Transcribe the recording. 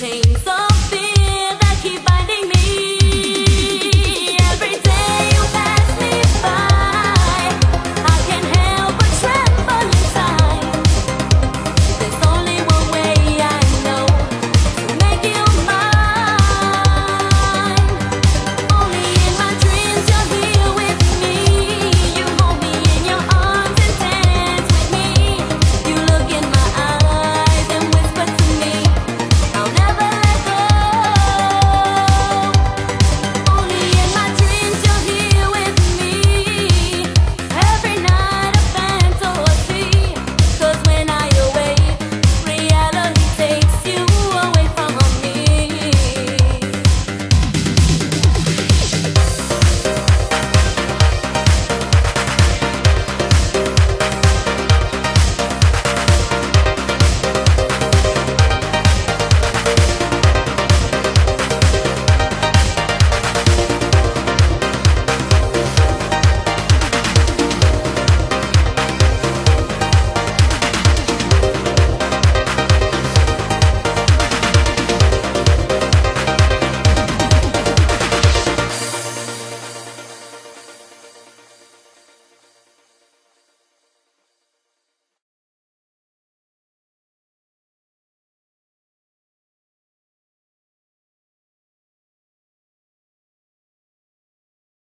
chains.